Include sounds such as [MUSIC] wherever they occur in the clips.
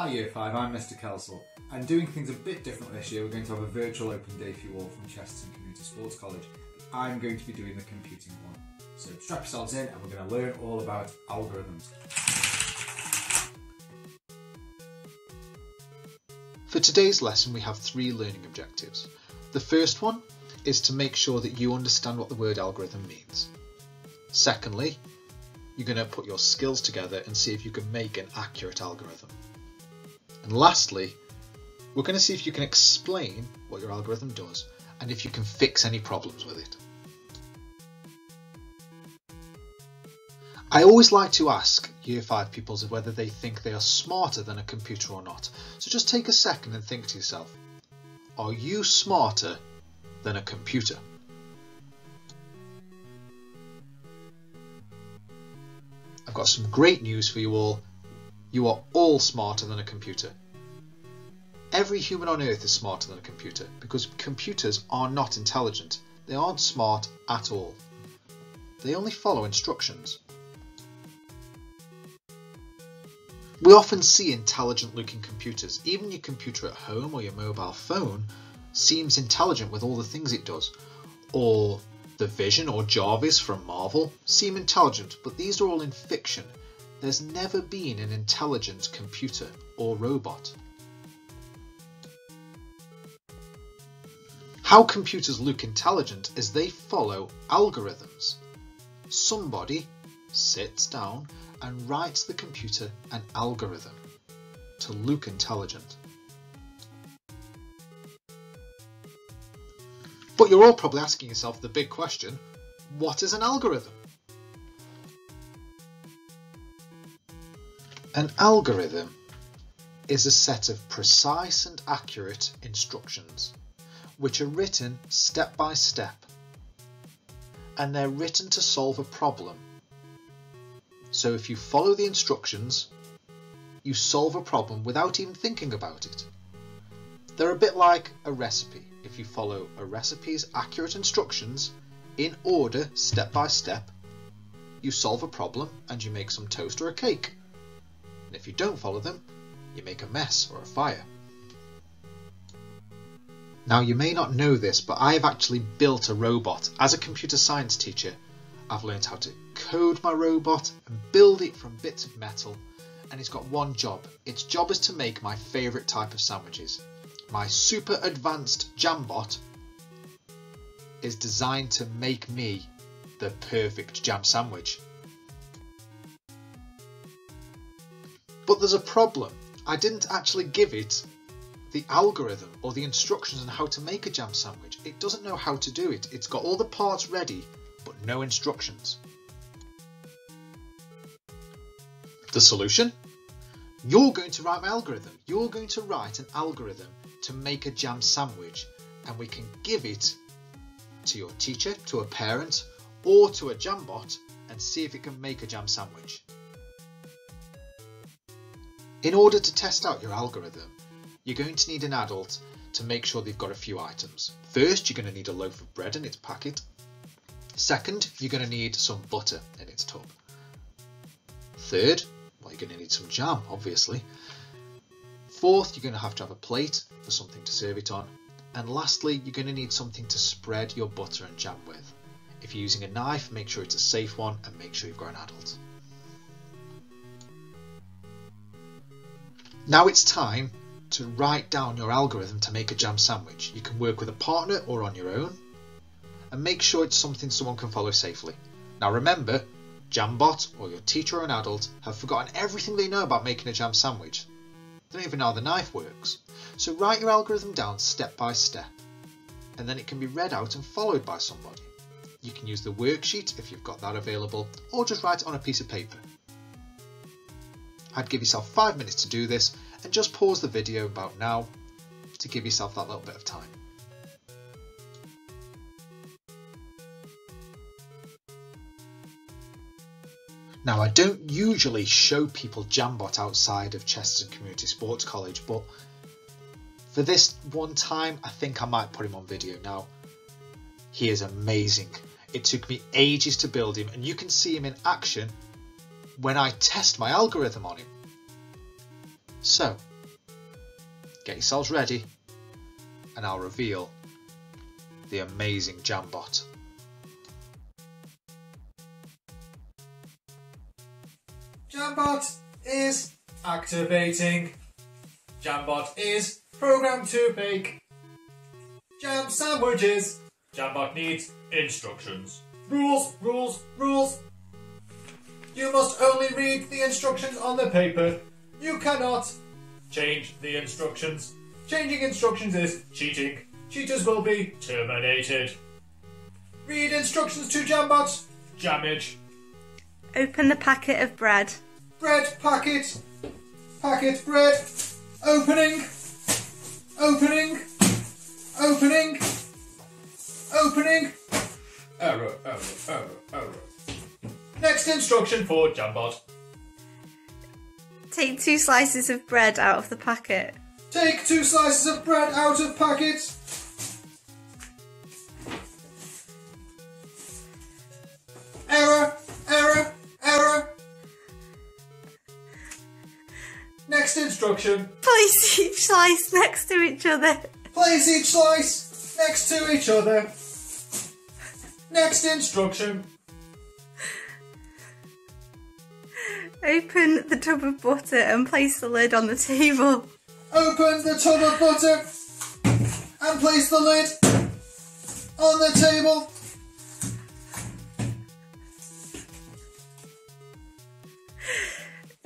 Hi Year 5, I'm Mr Kelsall. And doing things a bit different this year, we're going to have a virtual open day for you all from Chesterton Community Sports College. I'm going to be doing the computing one. So strap yourselves in and we're going to learn all about algorithms. For today's lesson we have three learning objectives. The first one is to make sure that you understand what the word algorithm means. Secondly, you're going to put your skills together and see if you can make an accurate algorithm. And lastly, we're going to see if you can explain what your algorithm does and if you can fix any problems with it. I always like to ask Year 5 pupils whether they think they are smarter than a computer or not. So just take a second and think to yourself, are you smarter than a computer? I've got some great news for you all. You are all smarter than a computer. Every human on earth is smarter than a computer because computers are not intelligent. They aren't smart at all. They only follow instructions. We often see intelligent looking computers. Even your computer at home or your mobile phone seems intelligent with all the things it does. Or the Vision or Jarvis from Marvel seem intelligent, but these are all in fiction. There's never been an intelligent computer or robot. How computers look intelligent is they follow algorithms. Somebody sits down and writes the computer an algorithm to look intelligent. But you're all probably asking yourself the big question, what is an algorithm? An algorithm is a set of precise and accurate instructions which are written step by step and they're written to solve a problem. So if you follow the instructions, you solve a problem without even thinking about it. They're a bit like a recipe. If you follow a recipe's accurate instructions in order, step by step, you solve a problem and you make some toast or a cake. And if you don't follow them, you make a mess or a fire. Now you may not know this, but I have actually built a robot. As a computer science teacher, I've learned how to code my robot and build it from bits of metal and it's got one job. Its job is to make my favourite type of sandwiches my super advanced Jambot is designed to make me the perfect jam sandwich. But there's a problem. I didn't actually give it the algorithm or the instructions on how to make a jam sandwich. It doesn't know how to do it. It's got all the parts ready, but no instructions. The solution? You're going to write my algorithm. You're going to write an algorithm to make a jam sandwich and we can give it to your teacher, to a parent or to a Jambot and see if it can make a jam sandwich. In order to test out your algorithm, you're going to need an adult to make sure they've got a few items. First, you're going to need a loaf of bread in its packet. Second, you're going to need some butter in its tub. Third, well, you're going to need some jam, obviously. Fourth, you're going to have to have a plate for something to serve it on. And lastly, you're going to need something to spread your butter and jam with. If you're using a knife, make sure it's a safe one and make sure you've got an adult. Now it's time to write down your algorithm to make a jam sandwich. You can work with a partner or on your own and make sure it's something someone can follow safely. Now remember, Jambot or your teacher or an adult have forgotten everything they know about making a jam sandwich, They don't even know how the knife works. So write your algorithm down step by step, and then it can be read out and followed by somebody. You can use the worksheet if you've got that available, or just write it on a piece of paper. I'd give yourself five minutes to do this, and just pause the video about now to give yourself that little bit of time. Now, I don't usually show people Jambot outside of Chesterton Community Sports College, but for this one time, I think I might put him on video. Now, he is amazing. It took me ages to build him, and you can see him in action when I test my algorithm on him. So, get yourselves ready and I'll reveal the amazing Jambot. Jambot is activating. Jambot is programmed to bake jam sandwiches. Jambot needs instructions. Rules, rules, rules. You must only read the instructions on the paper. You cannot change the instructions. Changing instructions is cheating. Cheaters will be terminated. Read instructions to Jambot. Jamage. Open the packet of bread. Bread packet. Packet bread. Opening. Opening. Opening. Opening. Error, error, error, error. Next instruction for Jambot. Take two slices of bread out of the packet. Take two slices of bread out of packet. Error, error, error. Next instruction. Place each slice next to each other. Place each slice next to each other. Next instruction. Open the tub of butter and place the lid on the table. Open the tub of butter and place the lid on the table.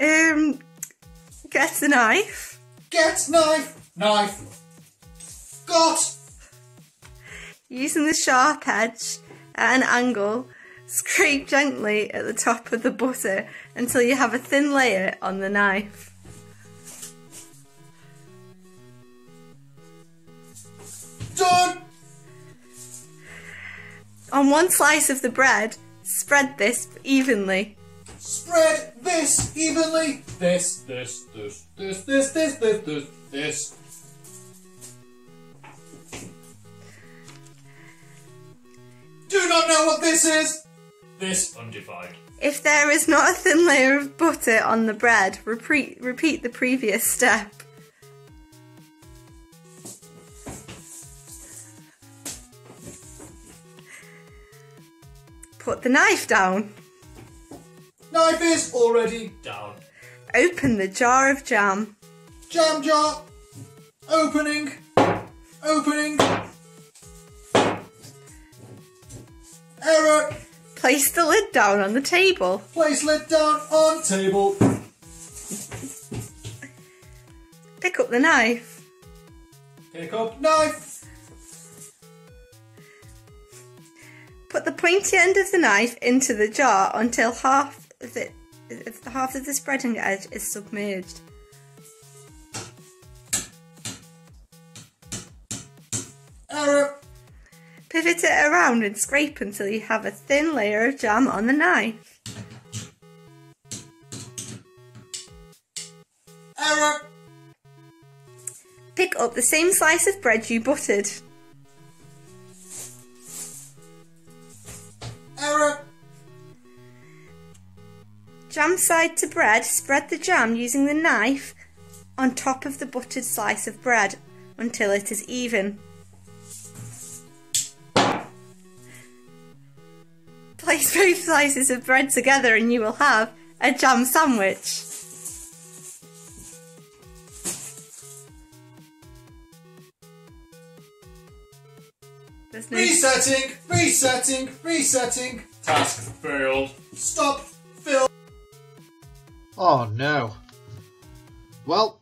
Um, get a knife. Get knife, knife. Got. Using the sharp edge at an angle, scrape gently at the top of the butter until you have a thin layer on the knife. Done. On one slice of the bread, spread this evenly. Spread this evenly. This, this, this, this, this, this, this, this, this. Do not know what this is. This undefined. If there is not a thin layer of butter on the bread, repeat, repeat the previous step. Put the knife down. Knife is already down. Open the jar of jam. Jam jar. Opening. Opening. Error. Place the lid down on the table. Place lid down on table. Pick up the knife. Pick up knife. Put the pointy end of the knife into the jar until half of it, half of the spreading edge is submerged. Pivot it around and scrape until you have a thin layer of jam on the knife. Error. Pick up the same slice of bread you buttered. Error. Jam side to bread, spread the jam using the knife on top of the buttered slice of bread until it is even. Place [LAUGHS] both slices of bread together and you will have a jam sandwich. There's no Resetting. Resetting. Resetting. Task failed. Stop. Fill. Oh no. Well,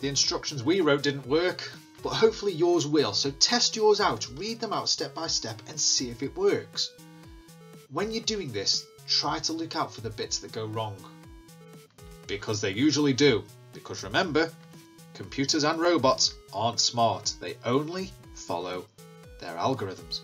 the instructions we wrote didn't work, but hopefully yours will. So test yours out, read them out step by step, and see if it works. When you're doing this, try to look out for the bits that go wrong. Because they usually do. Because remember, computers and robots aren't smart, they only follow their algorithms.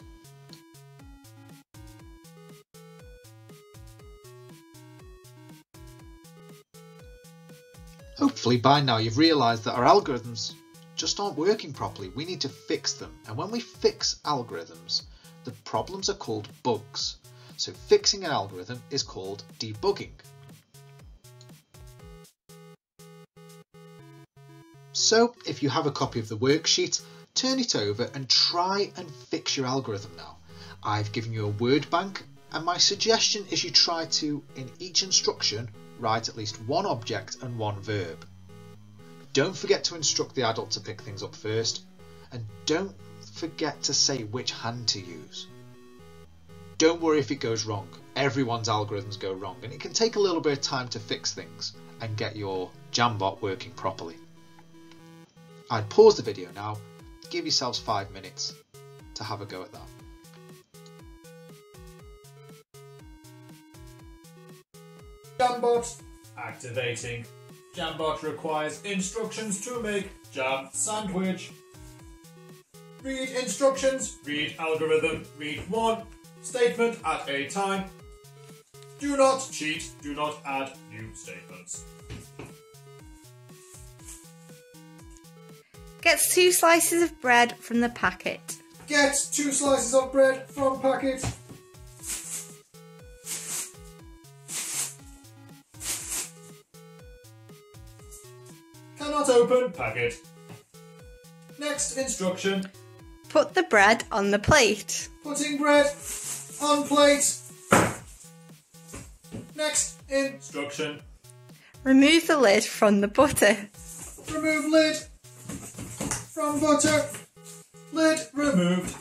Hopefully by now you've realised that our algorithms just aren't working properly. We need to fix them. And when we fix algorithms, the problems are called bugs. So fixing an algorithm is called debugging. So if you have a copy of the worksheet, turn it over and try and fix your algorithm now. I've given you a word bank and my suggestion is you try to, in each instruction, write at least one object and one verb. Don't forget to instruct the adult to pick things up first and don't forget to say which hand to use. Don't worry if it goes wrong. Everyone's algorithms go wrong and it can take a little bit of time to fix things and get your Jambot working properly. I'd pause the video now, give yourselves five minutes to have a go at that. Jambot. Activating. Jambot requires instructions to make jam sandwich. Read instructions. Read algorithm. Read one statement at a time. Do not Cheat. Do not add new statements. Gets two slices of bread from the packet. get two slices of bread from packet. Cannot open. Packet. Next instruction. Put the bread on the plate. Putting bread on plate. Next Instruction. Remove the lid from the butter. remove lid from butter. Lid removed.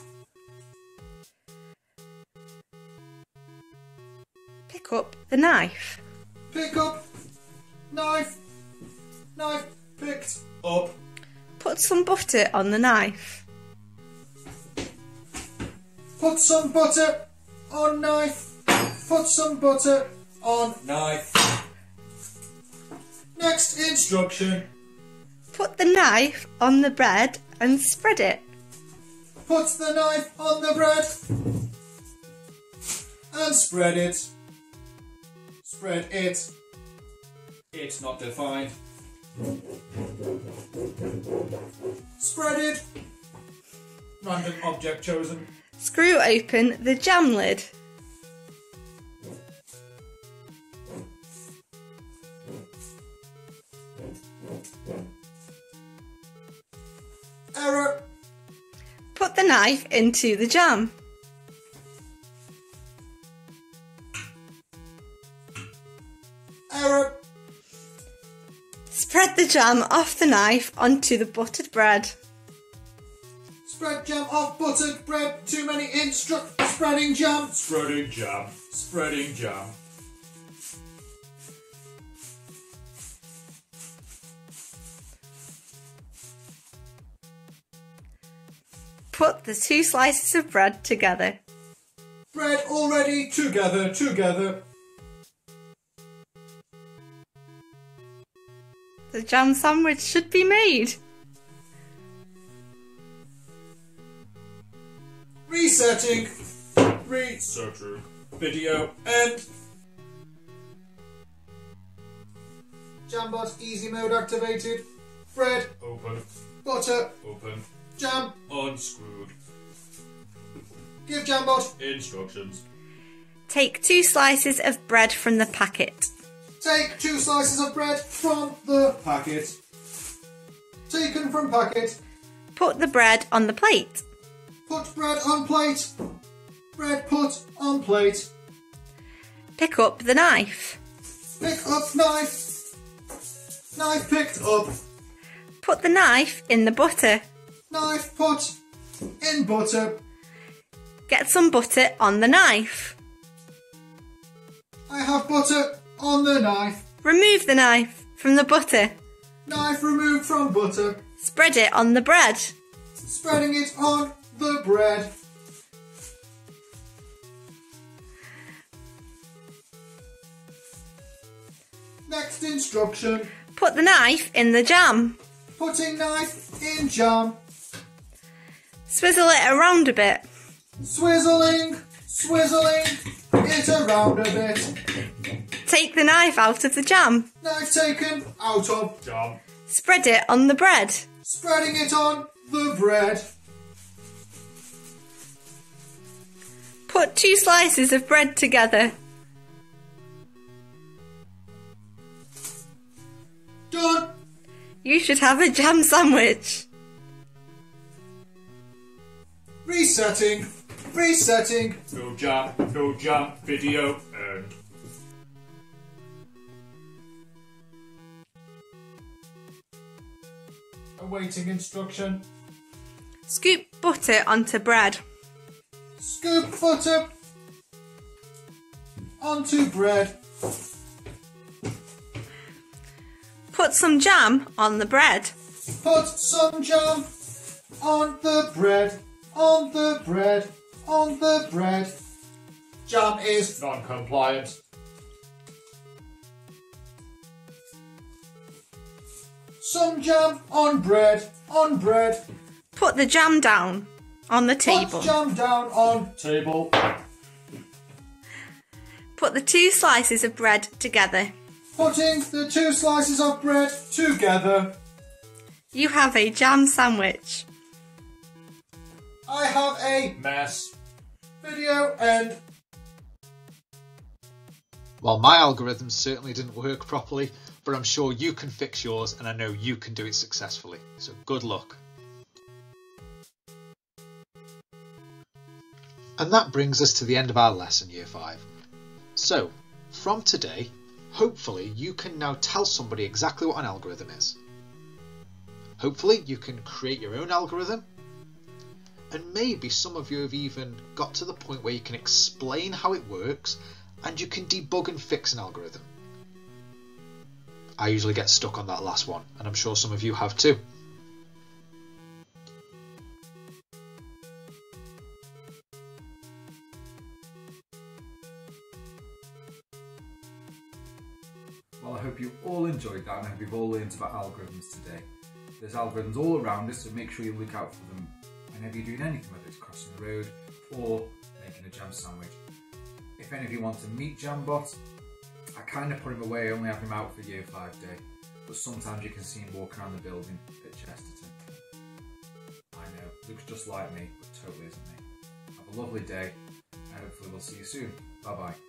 Pick up the knife. Pick up knife. Knife picked up. Put some butter on the knife. Put some butter on knife. Put some butter on knife. Next instruction. Put the knife on the bread and spread it. Put the knife on the bread and spread it. Spread it. It's not defined. Spread it. Random object chosen. Screw open the jam lid. Error. Put the knife into the jam. Error. Spread the jam off the knife onto the buttered bread. Spread jam off buttered bread. Too many instruct. Spreading jam. Spreading jam. Spreading jam. Put the two slices of bread together. Bread already together. Together. The jam sandwich should be made. Resetting. Researcher. Video end. Jambot easy mode activated. Bread, Open. butter, Open. jam. Unscrewed. Give Jambot. Instructions. Take two slices of bread from the packet. Take two slices of bread from the packet. Taken from packet. Put the bread on the plate. Put bread on plate. Bread put on plate. Pick up the knife. Pick up knife. Knife picked up. Put the knife in the butter. Knife put in butter. Get some butter on the knife. I have butter on the knife. Remove the knife from the butter. Knife removed from butter. Spread it on the bread. Spreading it on the bread. Next instruction. Put the knife in the jam. Putting knife in jam. Swizzle it around a bit. Swizzling, swizzling it around a bit. Take the knife out of the jam. Knife taken out of. Jam. Spread it on the bread. Spreading it on the bread. Put two slices of bread together. Done. You should have a jam sandwich. Resetting! Resetting! No jam, no jam, video end. Awaiting instruction. Scoop butter onto bread. Scoop butter onto bread. Put some jam on the bread. Put some jam on the bread, on the bread, on the bread. Jam is non-compliant. Some jam on bread, on bread. Put the jam down on the table. Put jam down on Table. Put the two slices of bread together. putting the two slices of bread together. You have a jam sandwich. I have a Mess. video end. Well, my algorithm certainly didn't work properly, but I'm sure you can fix yours and I know you can do it successfully. So good luck. And that brings us to the end of our lesson, Year 5. So, from today, hopefully you can now tell somebody exactly what an algorithm is. Hopefully you can create your own algorithm and maybe some of you have even got to the point where you can explain how it works and you can debug and fix an algorithm. I usually get stuck on that last one, and I'm sure some of you have too. Well, I hope you all enjoyed that and I hope you've all learned about algorithms today. There's algorithms all around us, so make sure you look out for them whenever you're doing anything, whether it's crossing the road or making a jam sandwich. If any of you want to meet Jambot, I kind of put him away, I only have him out for year 5 day, but sometimes you can see him walking around the building at Chesterton. I know, looks just like me, but totally isn't me. Have a lovely day, and hopefully we'll see you soon. Bye bye.